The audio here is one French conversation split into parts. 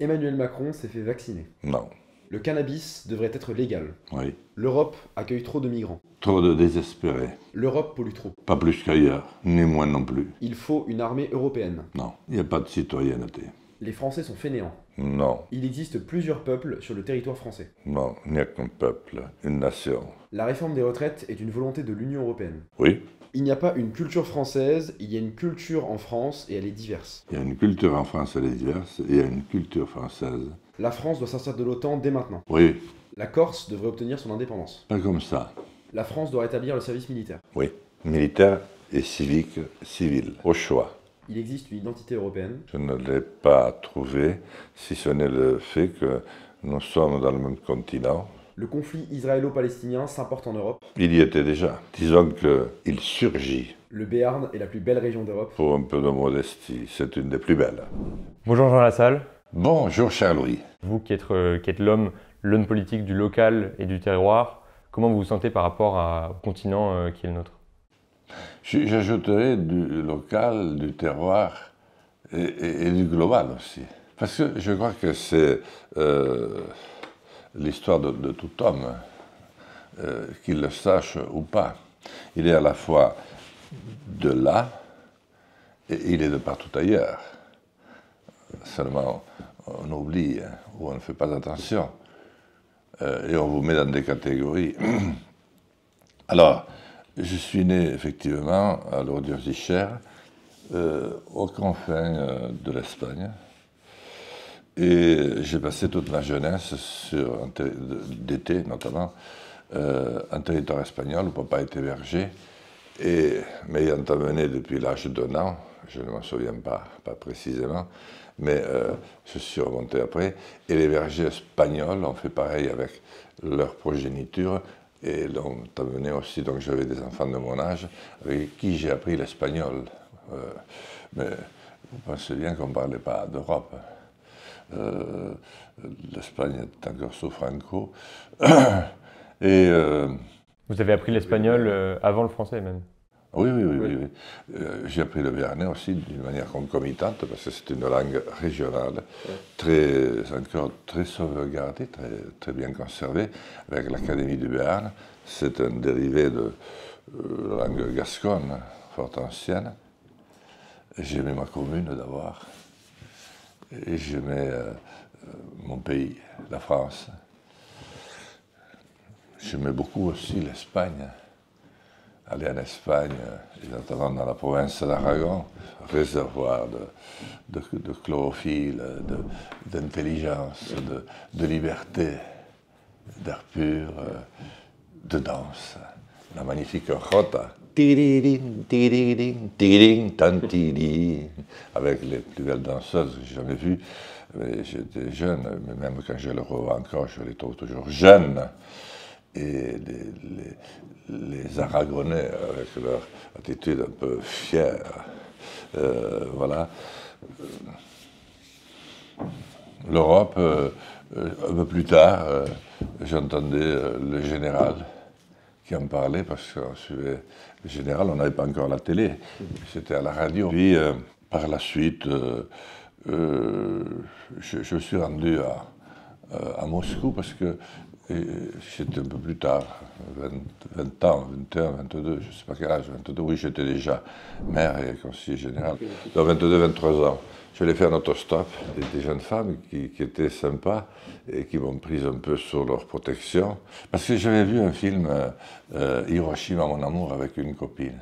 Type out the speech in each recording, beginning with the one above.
Emmanuel Macron s'est fait vacciner. Non. Le cannabis devrait être légal. Oui. L'Europe accueille trop de migrants. Trop de désespérés. L'Europe pollue trop. Pas plus qu'ailleurs, ni moins non plus. Il faut une armée européenne. Non, il n'y a pas de citoyenneté. Les Français sont fainéants. Non, Il existe plusieurs peuples sur le territoire français. non, il n'y a qu'un peuple, une nation. La réforme des retraites est une volonté de l'Union européenne. Oui, Il n'y a pas une culture française, il y a une culture en France et elle est diverse. il y a une culture en France, elle est diverse, et il y a une culture française. La France doit sortir de l'OTAN dès maintenant. Oui, La Corse devrait obtenir son indépendance. pas comme ça. La France doit rétablir le service militaire. Oui, militaire et civique, civil, au choix. Il existe une identité européenne. Je ne l'ai pas trouvé, si ce n'est le fait que nous sommes dans le même continent. Le conflit israélo-palestinien s'importe en Europe. Il y était déjà. Disons qu'il surgit. Le Béarn est la plus belle région d'Europe. Pour un peu de modestie, c'est une des plus belles. Bonjour Jean Lassalle, Bonjour Charles-Louis. vous qui êtes, euh, qui êtes l'homme, l'homme politique du local et du terroir, comment vous vous sentez par rapport à- au continent euh, qui est le nôtre? J'ajouterai du local, du terroir et, et- et du global aussi. Parce que je crois que c'est euh, l'histoire de, tout homme, euh, qu'il le sache ou pas. Il est à la fois de là et il est de partout ailleurs. Seulement, on oublie hein, ou on ne fait pas attention. Euh, et on vous met dans des catégories. Alors, je suis né effectivement à d'Icher, euh, aux confins euh, de l'Espagne. Et j'ai passé toute ma jeunesse, d'été notamment, euh, un territoire espagnol où papa était berger. Et m'ayant amené depuis l'âge d'un an, je ne m'en souviens pas, pas précisément, mais euh, je suis remonté après. Et les bergers espagnols ont fait pareil avec leur progéniture et l'ont amené aussi. Donc j'avais des enfants de mon âge avec qui j'ai appris l'espagnol. Euh, mais vous pensez bien qu'on ne parlait pas d'Europe. Euh, L'Espagne est encore sous Franco. et. euh, Vous avez appris l'espagnol euh, avant le français même. oui, oui, oui. oui, oui. Euh, J'ai appris le béarnais aussi d'une manière concomitante parce que c'est une langue régionale, très, encore très sauvegardée, très, très bien conservée, avec l'Académie du Béarn. C'est un dérivé de euh, la langue gasconne, fort ancienne. J'aimais ma commune d'abord. Et j'aimais euh, euh, mon pays, la France. J'aimais beaucoup aussi l'Espagne aller en Espagne, et notamment dans la province d'Aragon, réservoir de, de, de chlorophylle, d'intelligence, de, de liberté, d'air pur, euh, de danse. La magnifique Rota. Avec les plus belles danseuses que j'ai jamais vues. J'étais jeune, mais même quand je les revois encore, je les trouve toujours jeunes et les, Aragonais, avec leur attitude un peu fière, euh, voilà. L'Europe, euh, euh, un peu plus tard, j'entendais le général qui en parlait, parce qu'on suivait le général, on n'avait pas encore la télé, c'était à la radio. Puis, euh, par la suite, euh, euh, je, je suis rendu à, à Moscou parce que euh, c'était un peu plus tard, 20, 20 ans, 21, 22, je ne sais pas quel âge, 22, oui, j'étais déjà maire et conseiller général. Donc 22, 23 ans. Je l'ai fait en autostop, des, des jeunes femmes qui, étaient sympas et qui m'ont pris un peu sur leur protection. Parce que j'avais vu un film, euh, euh, Hiroshima, mon amour, avec une copine,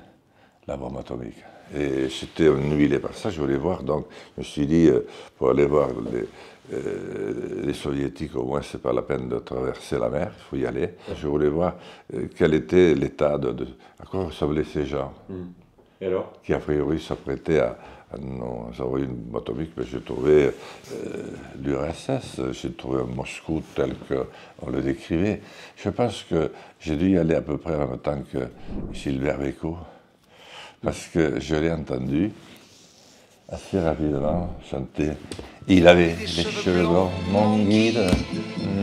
la bombe atomique. Et j'étais ennuyé par ça, je voulais voir, donc je me suis dit, pour aller voir les, euh, les soviétiques, au moins c'est pas la peine de traverser la mer, il faut y aller. Je voulais voir euh, quel était l'état de, de- à quoi ressemblaient ces gens, Et alors? Qui a priori s'apprêtaient à, à nous envoyer une bombe atomique, mais j'ai trouvé euh, l'URSS, j'ai trouvé un Moscou tel qu'on le décrivait. Je pense que j'ai dû y aller à peu près en même temps que Gilbert Bécaud, parce que je l'ai entendu assez rapidement chanter. Il avait les cheveux blancs, mon guide,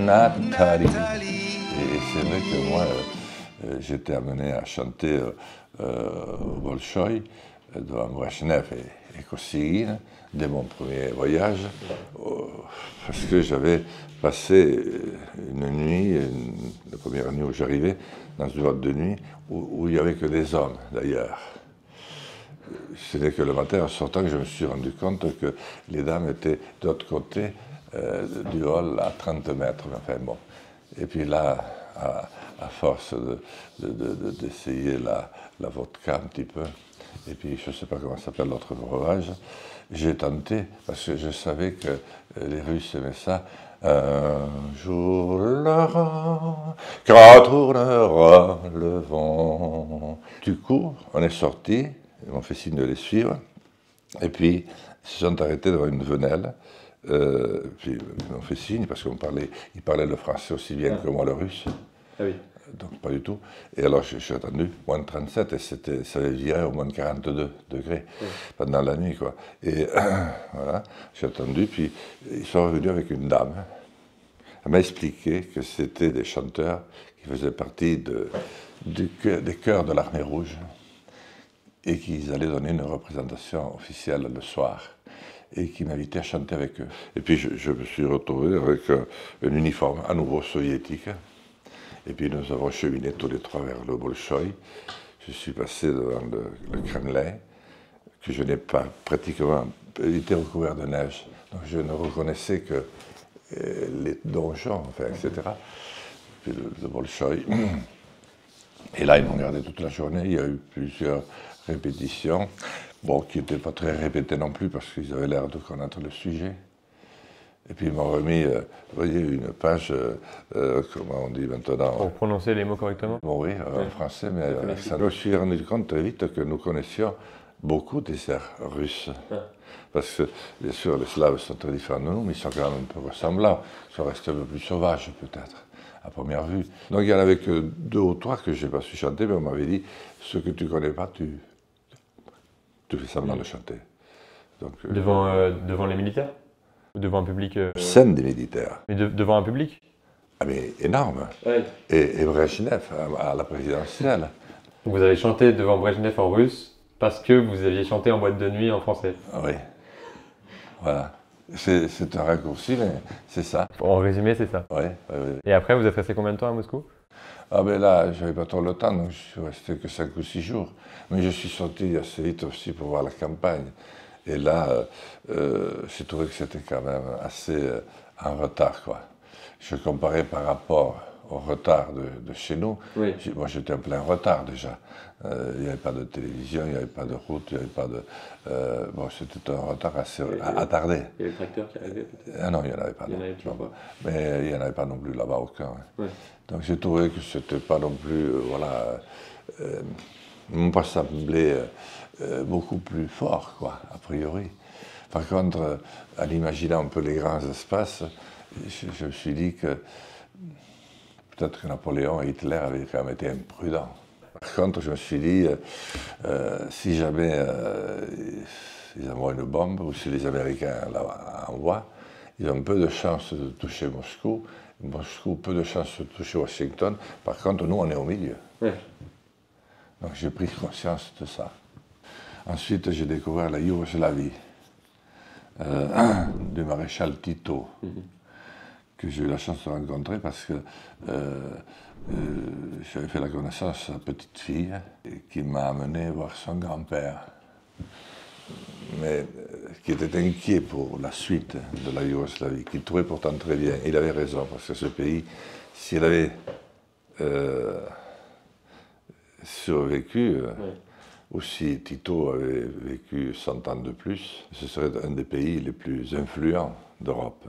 Nathalie. Et c'est vrai que moi, euh, euh, j'étais amené à chanter euh, euh, au Bolchoï devant Brezhnev et, et Kosygin dès mon premier voyage, parce que j'avais passé une nuit, la première nuit où j'arrivais, dans une boîte de nuit où, il n'y avait que des hommes d'ailleurs. N'est que le matin en sortant que je me suis rendu compte que les dames étaient de l'autre côté euh, du hall à 30 mètres. Enfin bon. Et puis là, à, force d'essayer de, la, vodka un petit peu, et puis je ne sais pas comment s'appelle l'autre breuvage, j'ai tenté, parce que je savais que euh, les Russes aimaient ça, un jour Laurent, quand tournera le vent. Du coup, on est sortis, ils m'ont fait signe de les suivre, et puis ils se sont arrêtés devant une venelle. Euh, puis ils m'ont fait signe parce qu'ils parlaient, ils parlaient le français aussi bien que moi le russe. Ah oui donc pas du tout. Et alors j'ai attendu moins de 37 et c'était, ça avait viré au moins de 42 degrés pendant la nuit. Quoi. Et voilà, j'ai attendu, puis ils sont revenus avec une dame. Elle m'a expliqué que c'était des chanteurs qui faisaient partie de, des chœurs de l'armée rouge et qu'ils allaient donner une représentation officielle le soir et qui m'invitait à chanter avec eux. Et puis je, me suis retrouvé avec un uniforme à nouveau soviétique. Et puis nous avons cheminé tous les trois vers le Bolchoï. Je suis passé devant le, Kremlin, que je n'ai pas pratiquement, il était recouvert de neige. Donc je ne reconnaissais que euh, les donjons, etc. Le, le Bolchoï. Et là, ils m'ont gardé toute la journée. Il y a eu plusieurs répétitions, bon, qui n'étaient pas très répétées non plus parce qu'ils avaient l'air de connaître le sujet. Et puis ils m'ont remis, euh, vous voyez, une page, euh, euh, comment on dit maintenant Pour prononcer les mots correctement bon, Oui, en français, mais avec ça. Je me suis rendu compte très vite que nous connaissions beaucoup des airs russes. Parce que, bien sûr, les Slaves sont très différents de nous, mais ils sont quand même un peu ressemblants. Ils sont restés un peu plus sauvages, peut-être, à première vue. Donc il n'y en avait que deux ou trois que je n'ai pas su chanter, mais on m'avait dit ce que tu ne connais pas, tu, tu fais semblant de chanter. Donc, devant, devant les militaires? Devant un public. Euh, Scène des militaires. Mais devant un public? Ah, mais énorme. Et, et Brezhnev à, la présidentielle. Vous avez chanté devant Brezhnev en russe parce que vous aviez chanté en boîte de nuit en français. Oui. Voilà. C'est un raccourci, mais c'est ça. En résumé, c'est ça. Oui, Et après, vous avez resté combien de temps à Moscou? Ah ben là, j'avais pas trop le temps, donc je suis resté que 5 ou 6 jours. Mais je suis sorti assez vite aussi pour voir la campagne. Et là, euh, euh, j'ai trouvé que c'était quand même assez euh, en retard. Quoi. Je comparais par rapport au retard de, chez nous. Moi, j'étais en plein retard déjà. Il n'y avait pas de télévision, il n'y avait pas de route, il n'y avait pas de. bon, c'était un retard assez attardé. Il y avait le tracteur qui arrivait Ah non, il n'y en avait pas. Il n'y en avait. Mais il n'y en avait pas non plus là-bas aucun. Donc j'ai trouvé que c'était pas non plus. voilà. Euh, pas semblé euh, beaucoup plus fort, quoi, a priori. Par contre, euh, en imaginant un peu les grands espaces, je, me suis dit que peut-être que Napoléon et Hitler avaient quand même été imprudents. Par contre, je me suis dit, si jamais ils envoient une bombe, ou si les Américains l'envoient, ils ont peu de chances de toucher Moscou. Moscou, peu de chances de toucher Washington. Par contre, nous, on est au milieu. Donc j'ai pris conscience de ça. Ensuite, j'ai découvert la Yougoslavie euh, du maréchal Tito, que j'ai eu la chance de rencontrer parce que euh, euh, j'avais fait la connaissance de sa petite fille qui m'a amené voir son grand-père, mais qui était inquiet pour la suite de la Yougoslavie, qu'il trouvait pourtant très bien. Il avait raison, parce que ce pays, s'il avait survécu, ou si Tito avait vécu 100 ans de plus, ce serait un des pays les plus influents d'Europe.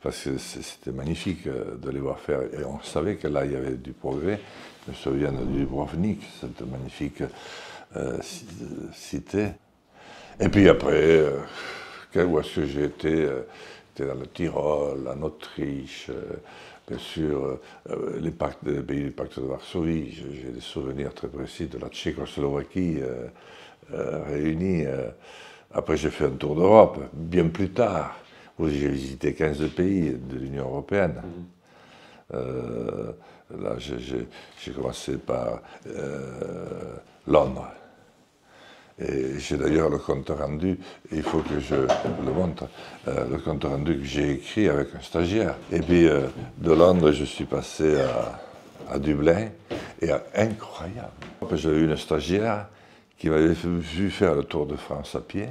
Parce que c'était magnifique euh, de les voir faire. Et on savait que là, il y avait du progrès. Je me souviens de Dubrovnik, cette magnifique euh, cité. Et puis après, euh, où est-ce que j'ai été J'étais dans le Tyrol, en Autriche, bien sûr, euh, les, pays du pacte de Varsovie, j'ai des souvenirs très précis de la Tchécoslovaquie euh, euh, réunie. Après, j'ai fait un tour d'Europe, bien plus tard, j'ai visité 15 pays de l'Union européenne. là, j'ai commencé par Londres. Et j'ai d'ailleurs le compte rendu, il faut que je le montre, euh, le compte rendu que j'ai écrit avec un stagiaire. Et puis euh, de Londres, je suis passé à, à Dublin, et incroyable. J'avais une stagiaire qui m'avait vu faire le tour de France à pied,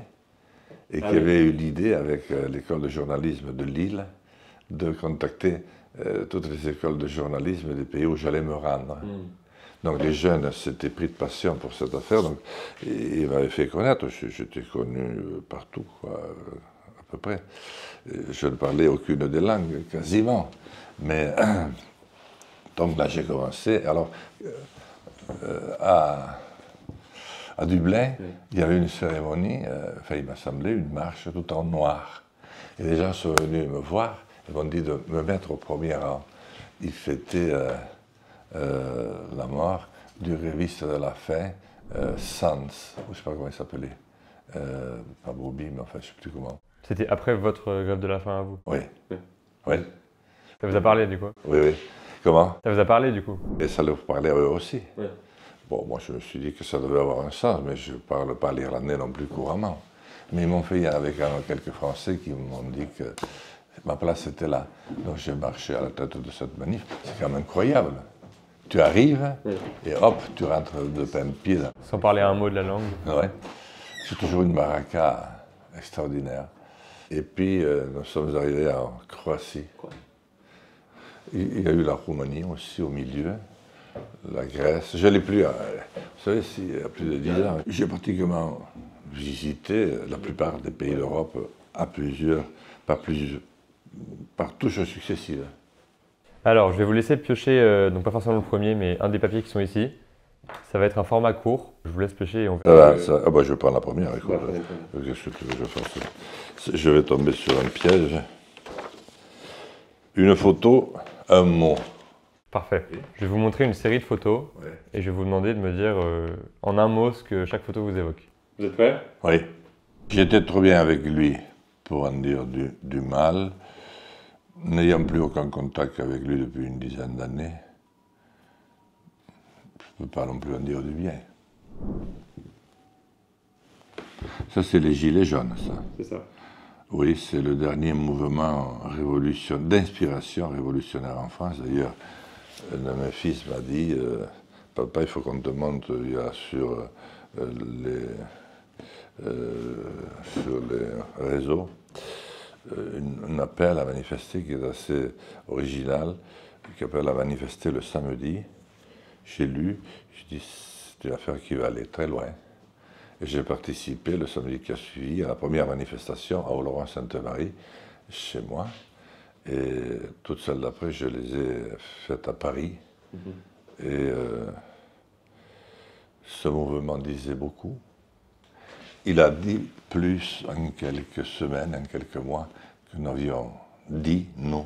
et ah qui avait eu l'idée, avec euh, l'école de journalisme de Lille, de contacter toutes les écoles de journalisme des pays où j'allais me rendre. Hmm. Donc les jeunes s'étaient pris de passion pour cette affaire, donc ils m'avaient fait connaître. J'étais connu partout, à peu près. Je ne parlais aucune des langues, quasiment. Mais donc là j'ai commencé. Alors euh, à, à, Dublin, il y avait une cérémonie, euh, enfin il m'a semblé une marche tout en noir. Et les gens sont venus me voir et m'ont dit de me mettre au premier rang. Ils fêtaient euh, euh, la mort du réviste de la fin, euh, Sans, je ne sais pas comment il s'appelait, euh, pas Bobby, mais enfin je ne sais plus comment. C'était après votre grève de la faim à vous? Oui. oui. Ça vous a parlé du coup? Oui, oui. Comment? Ça vous a parlé du coup? Et ça leur parlait à eux aussi. Oui. Bon, moi je me suis dit que ça devait avoir un sens, mais je ne parle pas l'irlandais non plus couramment. Mais ils m'ont fait avec quelques Français qui m'ont dit que ma place était là. Donc j'ai marché à la tête de cette manif. C'est quand même incroyable. Tu arrives et hop, tu rentres de plein pied. Sans parler un mot de la langue Ouais. C'est toujours une baraka extraordinaire. Et puis, euh, nous sommes arrivés en Croatie. Il y a eu la Roumanie aussi au milieu, la Grèce. Je l'ai plus, euh, vous savez, il y a plus de dix ans. J'ai pratiquement visité la plupart des pays d'Europe à plusieurs, par, plusieurs, par touches successives. Alors, je vais vous laisser piocher, euh, donc pas forcément le premier, mais un des papiers qui sont ici. Ça va être un format court. Je vous laisse piocher et on verra. Ah, ah bah, je vais prendre la première. Écoute, Qu'est-ce que je fasse? Je vais tomber sur un piège. Une photo, un mot. Parfait. Je vais vous montrer une série de photos et je vais vous demander de me dire euh, en un mot ce que chaque photo vous évoque. Vous êtes prêts? Oui. J'étais trop bien avec lui pour en dire du, du mal. N'ayant plus aucun contact avec lui depuis une dizaine d'années, je ne peux pas non plus en dire du bien. Ça, c'est les Gilets jaunes, ça. C'est ça. Oui, c'est le dernier mouvement révolution, d'inspiration révolutionnaire en France. D'ailleurs, mes fils m'a dit euh, Papa, il faut qu'on te montre, il y a sur, euh, les, euh, sur les réseaux euh, un appel à manifester qui est assez original, qui appelle à manifester le samedi. J'ai lu, je dis c'est une affaire qui va aller très loin. Et j'ai participé le samedi qui a suivi à la première manifestation à Oloron-Sainte-Marie, chez moi. Et toutes celles d'après, je les ai faites à Paris. Mm-hmm. Et euh, ce mouvement disait beaucoup. Il a dit plus en quelques semaines, en quelques mois, que nous avions dit nous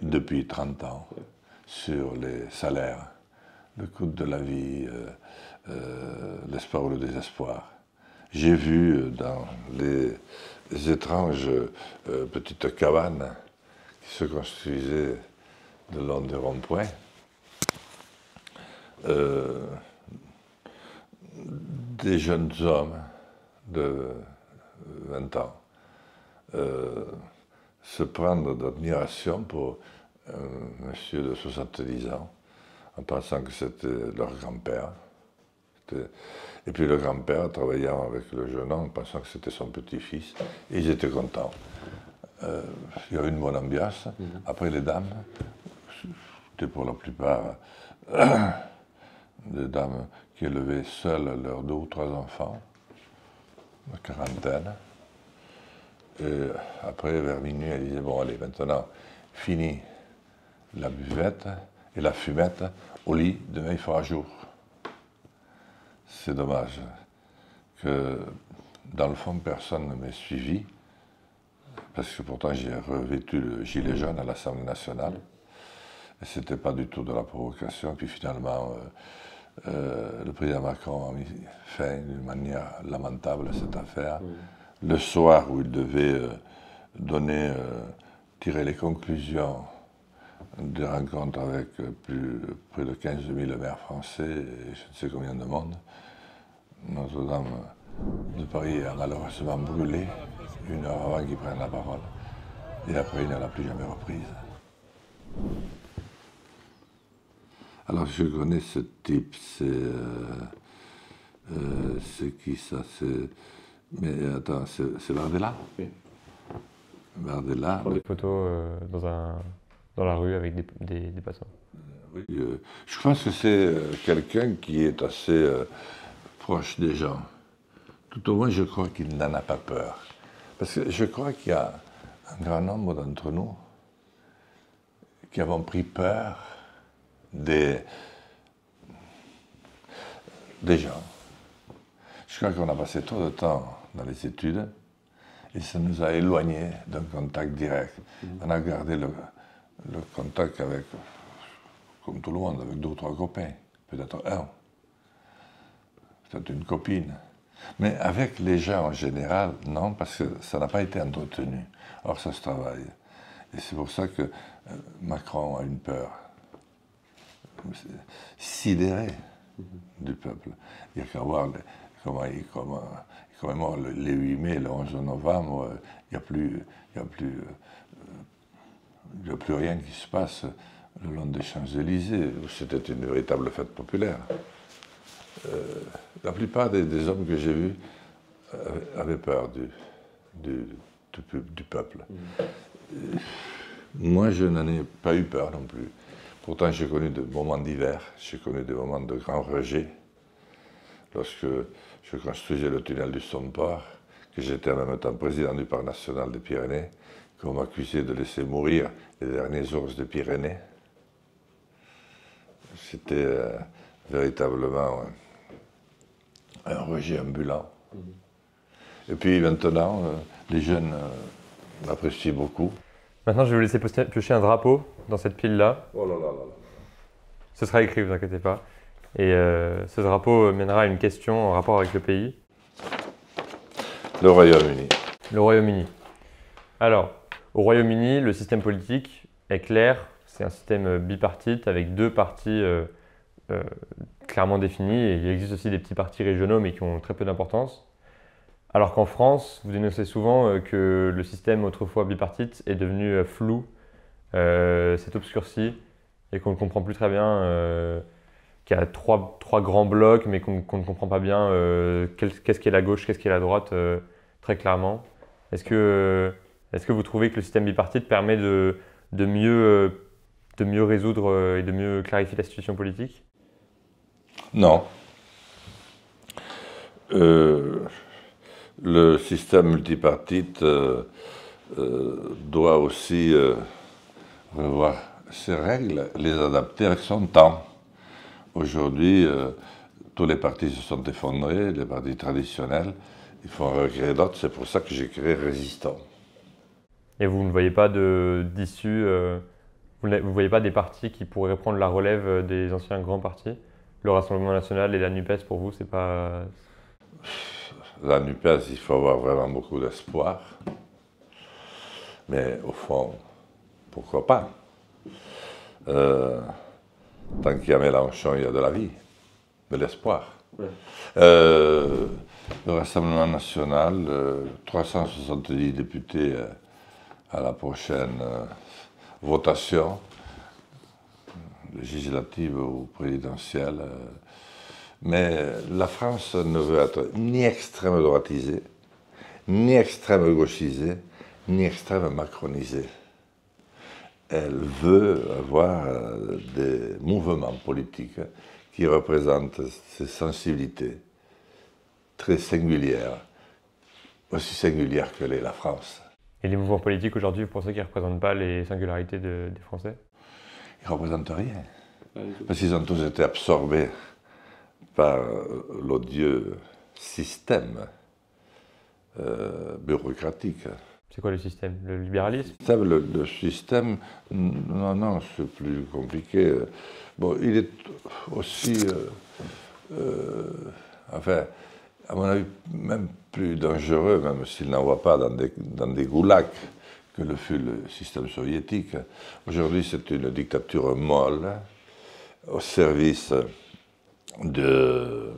depuis 30 ans sur les salaires, le coût de la vie, euh, euh, l'espoir ou le désespoir. J'ai vu dans les, étranges petites cabanes se construisaient de long des ronds-points, des jeunes hommes de 20 ans euh, se prendre d'admiration pour un monsieur de 70 ans, en pensant que c'était leur grand-père. Et puis le grand-père travaillant avec le jeune homme, en pensant que c'était son petit-fils, et ils étaient contents. Euh, il y avait une bonne ambiance. Mhm. Après, les dames, c'était pour la plupart des dames qui élevaient seules leurs deux ou trois enfants la quarantaine. Et après, vers minuit, elle disait, bon, allez, maintenant, fini la buvette et la fumette, au lit, demain il fera jour. C'est dommage que, dans le fond, personne ne m'ait suivi, parce que pourtant j'ai revêtu le gilet jaune à l'Assemblée nationale, et ce n'était pas du tout de la provocation, puis finalement, euh, euh, le président Macron a mis fin d'une manière lamentable à cette affaire. Le soir où il devait euh, donner, tirer les conclusions des rencontres avec plus, près de 15 000 maires français et je ne sais combien de monde, Notre-Dame de Paris a malheureusement brûlé une heure avant qu'il prenne la parole. Et après, il ne l'a plus jamais reprise. Alors, je connais ce type, c'est. Euh, euh, c'est qui ça? C'est. Mais attends, c'est Bardella? Oui. Bardella. Des photos euh, dans, un, dans la rue avec des, des, passants. oui, je pense que c'est quelqu'un qui est assez proche des gens. Tout au moins, je crois qu'il n'en a pas peur. Parce que je crois qu'il y a un grand nombre d'entre nous qui avons pris peur des, des gens. Je crois qu'on a passé trop de temps dans les études et ça nous a éloignés d'un contact direct. Mm. On a gardé le, le, contact avec, comme tout le monde, avec deux ou trois copains, peut-être un, peut-être une copine. Mais avec les gens en général, non, parce que ça n'a pas été entretenu. Or, ça se travaille. Et c'est pour ça que euh, Macron a une peur sidérée du peuple. Il n'y a qu'à voir comment il, commémore les 8 mai, le 11 novembre. N'y plus, il y a, plus, euh, a plus rien qui se passe le long des Champs-Élysées, où c'était une véritable fête populaire. Euh, la plupart des, hommes que j'ai vus avaient peur du, du, du, peuple. Mm. Moi, je n'en ai pas eu peur non plus. Pourtant, j'ai connu des moments d'hiver, j'ai connu des moments de grand rejet. Lorsque je construisais le tunnel du Somport, que j'étais en même temps président du Parc national des Pyrénées, qu'on m'accusait de laisser mourir les derniers ours des Pyrénées. C'était euh, véritablement un rejet ambulant. Et puis maintenant, euh, les jeunes euh, m'apprécient beaucoup. Maintenant, je vais vous laisser piocher un drapeau dans cette pile-là. Oh là là là Ce sera écrit, ne vous inquiétez pas. Et euh, ce drapeau mènera à une question en rapport avec le pays. Le Royaume-Uni. Le Royaume-Uni. Alors, au Royaume-Uni, le système politique est clair. C'est un système bipartite avec deux partis euh, euh, clairement définis. Et il existe aussi des petits partis régionaux, mais qui ont très peu d'importance. Alors qu'en France, vous dénoncez souvent euh, que le système autrefois bipartite est devenu euh, flou, euh, c'est obscurci et qu'on ne comprend plus très bien, qu'il y a trois, trois, grands blocs mais qu'on ne comprend pas bien qu'est-ce qu'est la gauche, qu'est-ce qu'est la droite très clairement. Est-ce que, est que vous trouvez que le système bipartite permet de, de, mieux, de mieux résoudre et de mieux clarifier la situation politique? Non. Euh, le système multipartite euh, euh, doit aussi revoir ses règles, les adapter avec son temps. Aujourd'hui, tous les partis se sont effondrés, les partis traditionnels. Il faut en recréer d'autres, c'est pour ça que j'ai créé Résistant. Et vous ne voyez pas d'issue, vous ne voyez pas des partis qui pourraient prendre la relève des anciens grands partis? Le Rassemblement national et la NUPES, pour vous, c'est pas la NUPES, il faut avoir vraiment beaucoup d'espoir. Mais au fond, pourquoi pas? Euh, Tant qu'il y a Mélenchon, il y a de la vie, de l'espoir. Euh, le Rassemblement national, 370 euh, députés à la prochaine votation législative ou présidentielle. Mais la France ne veut être ni extrême droitisée, ni extrême gauchisée, ni extrême macronisée. Elle veut avoir euh, des mouvements politiques qui représentent ses sensibilités très singulières, aussi singulières que l'est la France. Et les mouvements politiques aujourd'hui, vous pensez qu'ils ne représentent pas les singularités des Français? Ils ne représentent rien. Parce qu'ils ont tous été absorbés par l'odieux système euh, bureaucratique. C'est quoi le système? Le libéralisme? Le, système, non, non, c'est plus compliqué. Bon, il est aussi, euh, euh, enfin, à mon avis, même plus dangereux, même s'il n'envoie pas dans des, dans des goulags que le fut le système soviétique. Aujourd'hui, c'est une dictature molle au service de,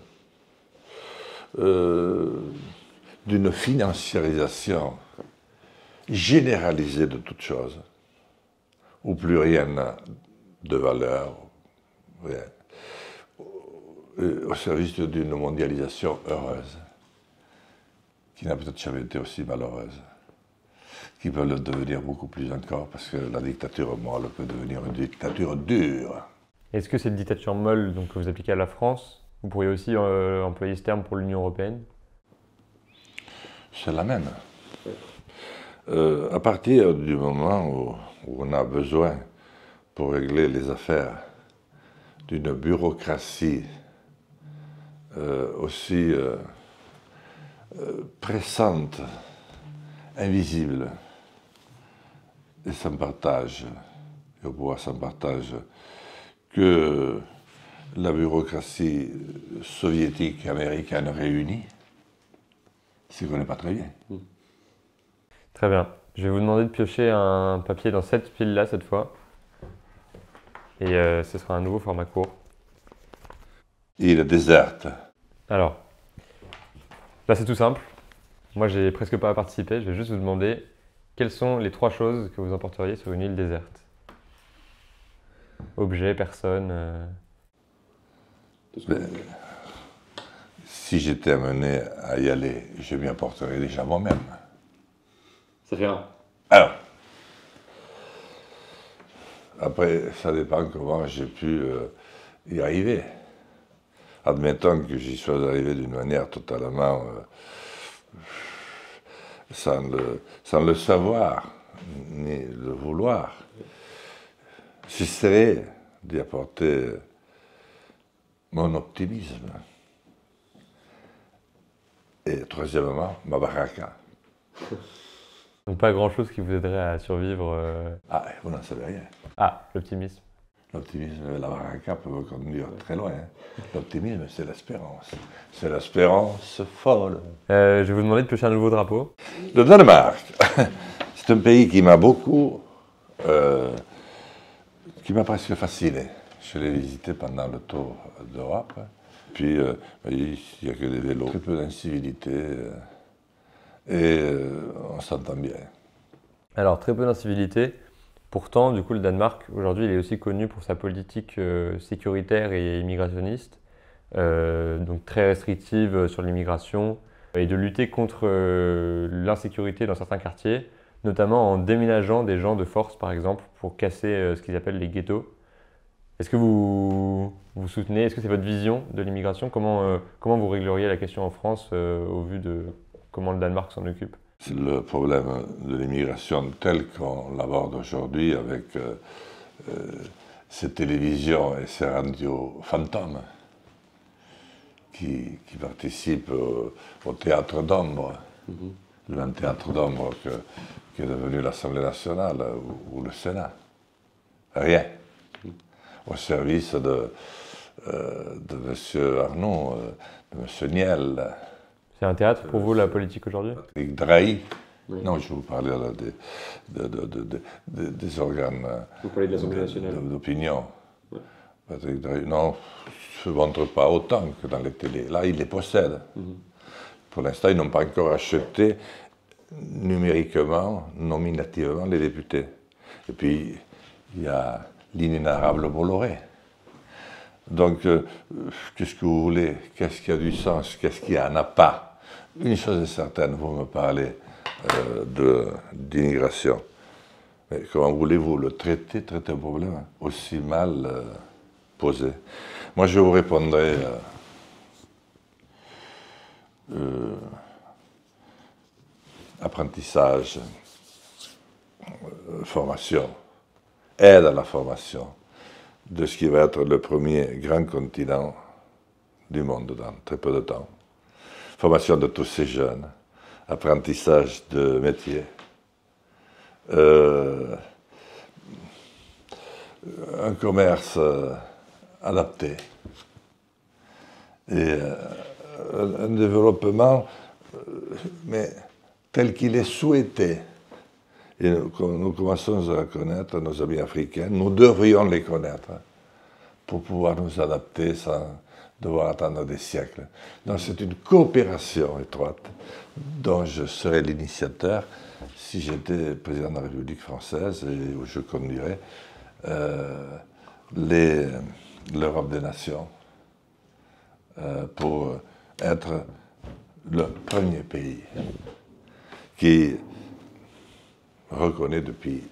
d'une financiarisation généralisée de toutes choses, où plus rien n'a de valeur, rien, au service d'une mondialisation heureuse, qui n'a peut-être jamais été aussi malheureuse, qui peut le devenir beaucoup plus encore, parce que la dictature molle peut devenir une dictature dure. Est-ce que cette dictature molle donc, que vous appliquez à la France, vous pourriez aussi euh, employer ce terme pour l'Union européenne? C'est la même. Euh, à partir du moment où, on a besoin, pour régler les affaires, d'une bureaucratie euh, aussi pressante, invisible, et sans partage, et au pouvoir sans partage, que la bureaucratie soviétique américaine réunie, c'est qu'on n'est pas très bien. Très bien. Je vais vous demander de piocher un papier dans cette pile-là cette fois. Et euh, ce sera un nouveau format court. Il déserte. Alors, là c'est tout simple. Moi j'ai presque pas à participer. Je vais juste vous demander quelles sont les trois choses que vous emporteriez sur une île déserte? Objet, personne euh. Si j'étais amené à y aller, je m'y apporterais déjà moi-même. C'est rien. Alors, après, ça dépend comment j'ai pu euh, y arriver. Admettons que j'y sois arrivé d'une manière totalement euh, sans, le, sans le savoir, ni le vouloir. J'essaierai d'y apporter mon optimisme. Et troisièmement, ma baraka. Donc pas grand-chose qui vous aiderait à survivre euh, Ah, vous n'en savez rien. Ah, l'optimisme. L'optimisme, la baraka peut conduire très loin. Hein. L'optimisme, c'est l'espérance. C'est l'espérance folle. Euh, je vais vous demander de piocher un nouveau drapeau. Le Danemark, c'est un pays qui m'a beaucoup euh, qui m'a presque fasciné. Je l'ai visité pendant le tour d'Europe. Puis, euh, il n'y a que des vélos, très peu d'incivilité. Et on s'entend bien. Alors, très peu d'incivilité. Pourtant, du coup, le Danemark, aujourd'hui, il est aussi connu pour sa politique sécuritaire et immigrationniste, donc très restrictive sur l'immigration, et de lutter contre l'insécurité dans certains quartiers notamment en déménageant des gens de force, par exemple, pour casser euh, ce qu'ils appellent les ghettos. Est-ce que vous, vous soutenez, est-ce que c'est votre vision de l'immigration? Comment, euh, comment vous régleriez la question en France euh, au vu de comment le Danemark s'en occupe? Le problème de l'immigration tel qu'on l'aborde aujourd'hui avec ces télévisions et ces radios fantômes qui, qui participent au, théâtre d'ombre. Mm-hmm. Le même théâtre d'ombre que, qui est devenu l'Assemblée nationale ou, le Sénat. Rien. Au service de, euh, de M. Arnaud, euh, de M. Niel. C'est un théâtre pour vous, la politique aujourd'hui Patrick Drahi. Non, je vous parlais des, de, des organes vous parlez de l'Assemblée nationale d'opinion. Patrick Drahi, non, je ne montre pas autant que dans les télés. Là, il les possède. Mhm. Pour l'instant, ils n'ont pas encore acheté numériquement, nominativement, les députés. Et puis, il y a l'inénarrable Bolloré. Donc, euh, qu'est-ce que vous voulez? Qu'est-ce qui a du sens? Qu'est-ce qui n'en a pas? Une chose est certaine, vous me parlez euh, d'immigration. Mais comment voulez-vous le traiter, traiter un problème aussi mal euh, posé? Moi, je vous répondrai. Euh, apprentissage, formation, aide à la formation de ce qui va être le premier grand continent du monde dans très peu de temps. Formation de tous ces jeunes, apprentissage de métier, euh, un commerce euh, adapté et un développement, mais tel qu'il est souhaité. Et nous, commençons à connaître nos amis africains, nous devrions les connaître pour pouvoir nous adapter sans devoir attendre des siècles. Donc c'est une coopération étroite dont je serais l'initiateur si j'étais président de la République française et où je conduirais euh, l'Europe des nations euh, pour être le premier pays qui reconnaît depuis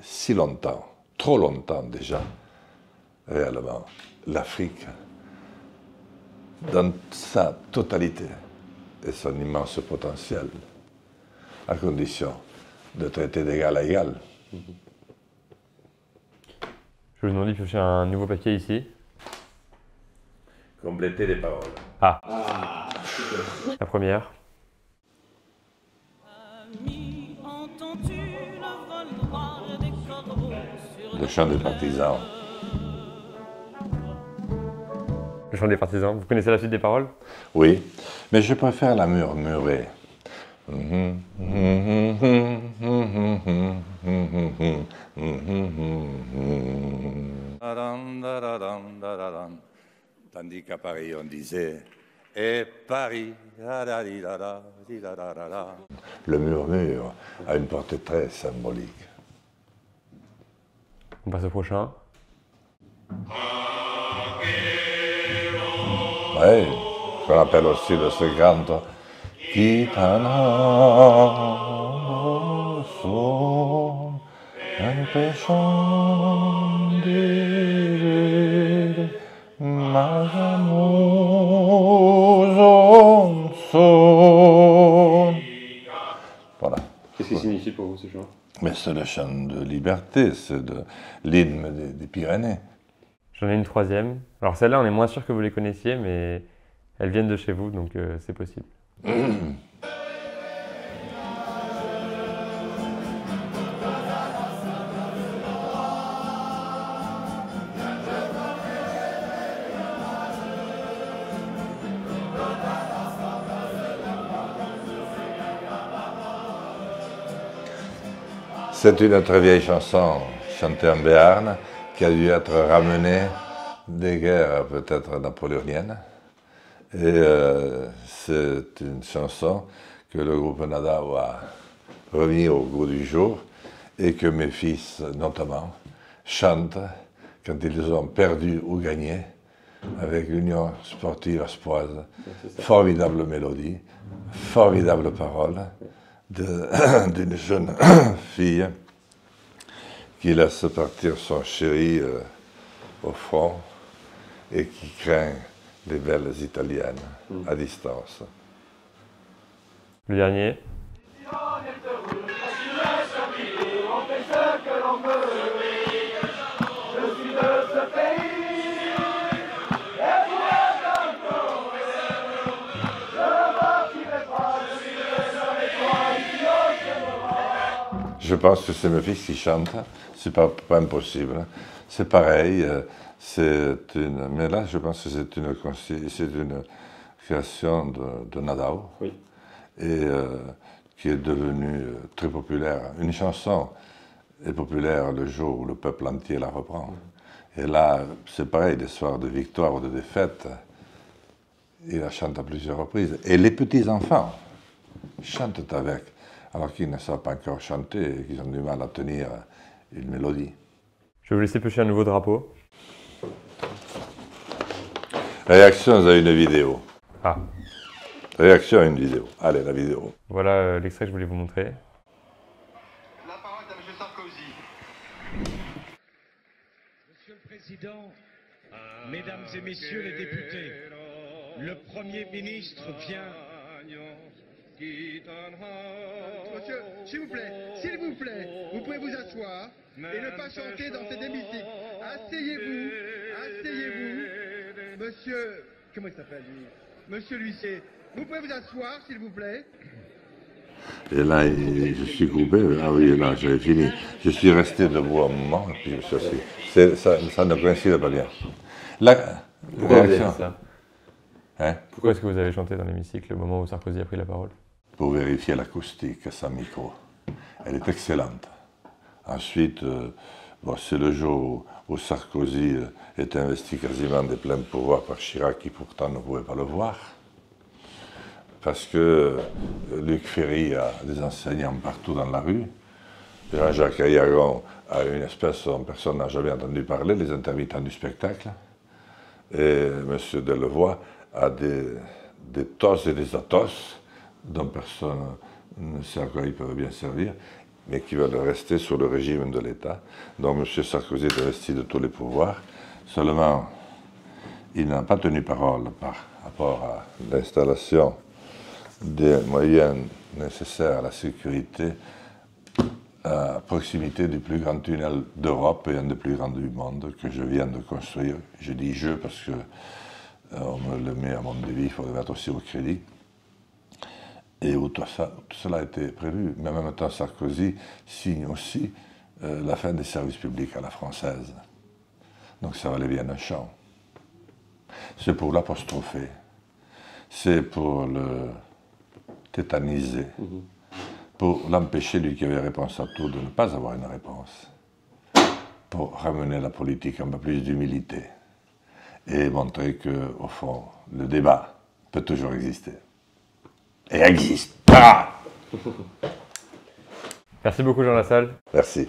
si longtemps, trop longtemps déjà, réellement, l'Afrique dans sa totalité et son immense potentiel, à condition de traiter d'égal à égal. Je vous demande de piocher un nouveau papier ici. Compléter les paroles. Ah. La première. Le chant des partisans. Le chant des partisans. Vous connaissez la suite des paroles? Oui, mais je préfère la murmurer. Tandis qu'à Paris on disait Et Paris. Le murmure a une portée très symbolique. On passe au prochain. Oui, qu'on appelle aussi le second. son Voilà. Qu'est-ce qui signifie pour vous ce chant? Mais c'est le chant de liberté, c'est de l'hymne des, des Pyrénées. J'en ai une troisième. Alors celle-là, on est moins sûr que vous les connaissiez, mais elles viennent de chez vous, donc euh, c'est possible. C'est une très vieille chanson chantée en Béarn qui a dû être ramenée des guerres peut-être napoléoniennes. Et euh, c'est une chanson que le groupe Nadao a remis au goût du jour et que mes fils, notamment, chantent quand ils ont perdu ou gagné avec l'Union sportive aspoise. Formidable mélodie, formidable parole d'une jeune fille qui laisse partir son chéri euh, au front et qui craint les belles italiennes à distance. Le dernier. Je pense que c'est mes fils qui chantent, c'est pas, pas impossible. C'est pareil, euh, c'est une. Mais là, je pense que c'est une, consi- c'est une création de, de Nadao, Oui. et euh, qui est devenue euh, très populaire. Une chanson est populaire le jour où le peuple entier la reprend. Et là, c'est pareil, des soirs de victoire ou de défaite, il la chante à plusieurs reprises. Et les petits-enfants chantent avec, alors qu'ils ne savent pas encore chanter et qu'ils ont du mal à tenir une mélodie. Je vais vous laisser piocher un nouveau drapeau. Réaction à une vidéo. Ah, Réaction à une vidéo. Allez, la vidéo. voilà euh, l'extrait que je voulais vous montrer. La parole est à M. Sarkozy. Monsieur le Président, Mesdames et Messieurs les députés, le Premier ministre vient. Monsieur, s'il vous plaît, s'il vous plaît, vous pouvez vous asseoir et ne pas chanter dans cet hémicycle. Asseyez-vous, asseyez-vous. Monsieur, comment il s'appelle lui? Monsieur l'huissier, vous pouvez vous asseoir, s'il vous plaît. Et là, je suis coupé. Ah oui, là, j'avais fini. Je suis resté debout un moment, et puis je me suis assis. C'est- Ça, ça ne coïncide pas bien. La Pourquoi réaction. Hein, Pourquoi est-ce que vous avez chanté dans l'hémicycle au moment où Sarkozy a pris la parole? Pour vérifier l'acoustique sans micro. Elle est excellente. Ensuite, euh, c'est le jour où Sarkozy euh, est investi quasiment des pleins pouvoirs par Chirac, qui pourtant ne pouvait pas le voir. Parce que euh, Luc Ferry a des enseignants partout dans la rue. Jean-Jacques Ayagon a une espèce dont personne n'a jamais entendu parler, les intermittents du spectacle. Et M. Delevoye a des, des tos et des atos dont personne ne sait à quoi ils peuvent bien servir mais qui veulent rester sur le régime de l'État. Donc M. Sarkozy est investi de tous les pouvoirs. Seulement, il n'a pas tenu parole par rapport à l'installation des moyens nécessaires à la sécurité à proximité du plus grand tunnel d'Europe et un des plus grands du monde que je viens de construire. Je dis je parce que euh, on me le met à mon débit, il faut le mettre aussi au crédit et où tout, ça, tout, cela a été prévu. Mais en même temps, Sarkozy signe aussi euh, la fin des services publics à la française. Donc ça valait bien un champ. C'est pour l'apostropher, c'est pour le tétaniser, mhm. pour l'empêcher, lui qui avait réponse à tout, de ne pas avoir une réponse, pour ramener la politique un peu plus d'humilité et montrer que, au fond, le débat peut toujours exister et existe. Merci beaucoup Jean Lassalle. Merci.